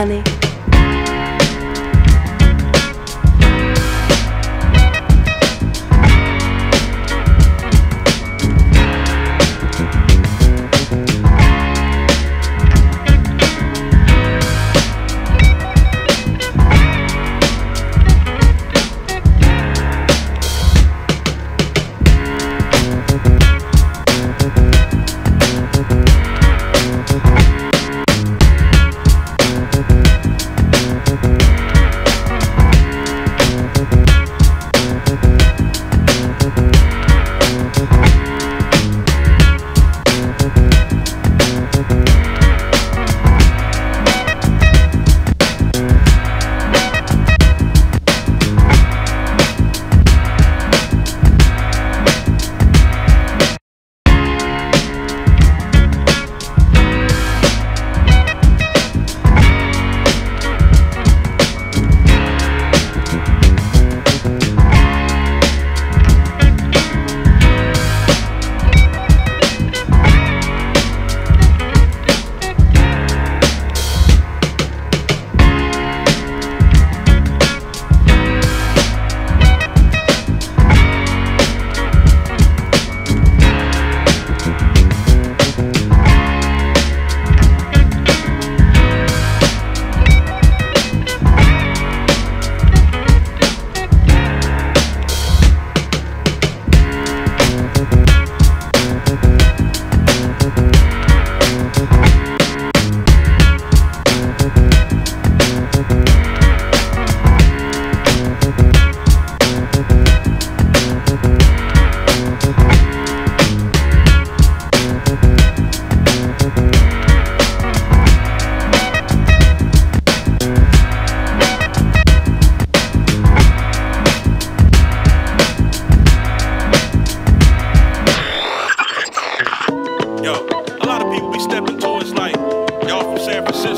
honey.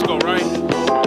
go, right?